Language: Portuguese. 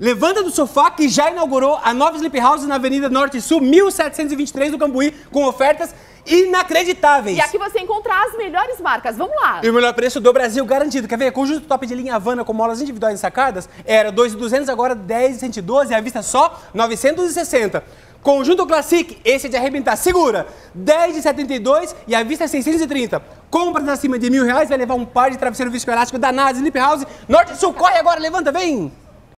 Levanta do sofá que já inaugurou a nova Sleep House na Avenida Norte e Sul, 1723 do Cambuí, com ofertas inacreditáveis. E aqui você encontra as melhores marcas. Vamos lá. E o melhor preço do Brasil garantido. Quer ver? Conjunto top de linha Havana com molas individuais ensacadas era 2.200, agora 10.112 e à vista só 960. Conjunto Classic, esse é de arrebentar. Segura, 10 de 72 e à vista 630. Compras acima de mil reais, vai levar um par de travesseiro viscoelástico da NASA Sleep House. Norte e Sul, corre agora, levanta, vem!